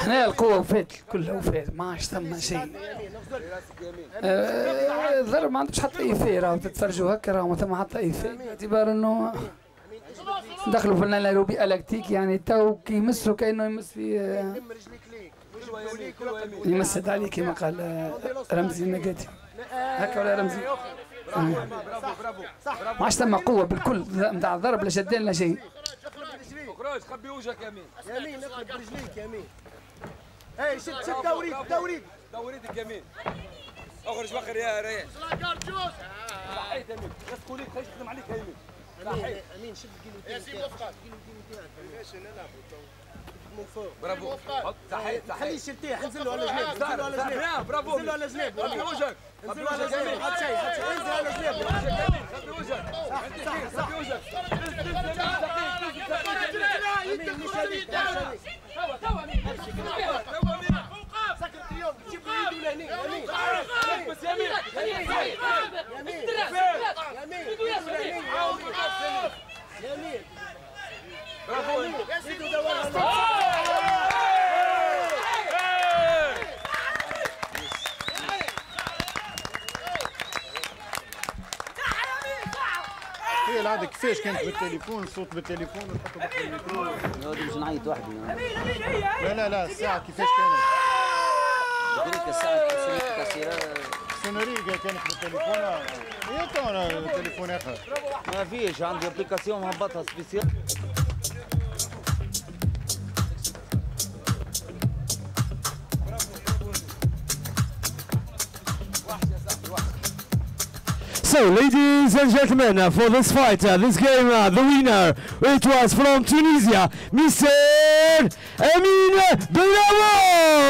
إحنا القوة وفات كلها وفات ما عادش ثم شيء آه، الضرب ما عندوش حتى أي فيه راهو تتفرجوا هكا راهو ما ثم حتى أي فيه. باعتبار إنه دخلوا في ال anaérobie alactique يعني تو كي يمسوا كأنه يمس في آه، يمسد عليه كما قال آه، رمزي النقاتي هكا ولا رمزي؟ آه. ما عادش ثم قوة بالكل نتاع الضرب لا شدان لا شيء. أخرج خبي وجهك يمين. يمين اقلب برجليك يمين. اي شد شد دوريك دوريك دوريتك يمين. أخرج بخر يا ريان صحيت يمين. تخدم عليك يمين. أمين أمين شد كيلوتين يا سيدي من فوق. برافو. صحيت صحيت. خليه يرتاح انزلوا على انزلوا على جناب يا برافو. انزلوا على جناب خبي وجهك. خبي انزلوا على وجهك. شيء انزل على جناب خبي وجهك خبي وجهك امين مش هذيك سكر اليوم جيب ايده لهني يمين بس يمين يمين يمين يمين يمين برافو ايده دورها هي كيفاش كانت بالتليفون؟ الصوت بالتليفون مش نعيط وحدي لا لا لا الساعة كيفاش كانت؟ هذيك الساعة كثيرة. sonnerie هكا كانت بالتليفون هي تو التليفون آخر. ما فيش عندي application مهبطها spéciale. So, ladies and gentlemen, uh, for this fight, uh, this game, uh, the winner, it was from Tunisia, Mr. Amin Benama!